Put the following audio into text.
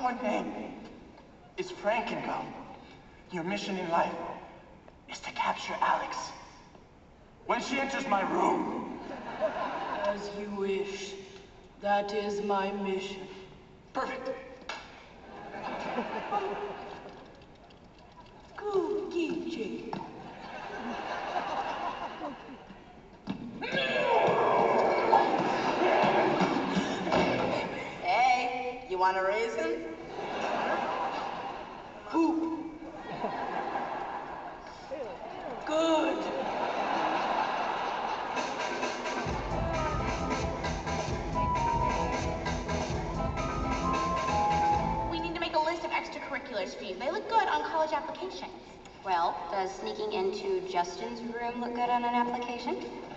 Your name is Frankengo. Your mission in life is to capture Alex. When she enters my room. As you wish. That is my mission. Perfect. you want a raisin? Poop. Good. We need to make a list of extracurriculars for you. They look good on college applications. Well, does sneaking into Justin's room look good on an application?